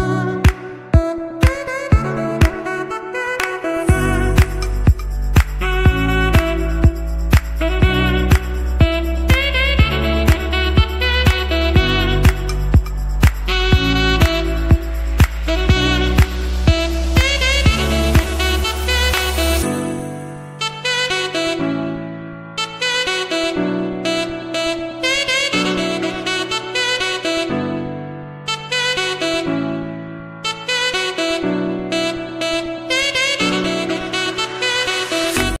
love.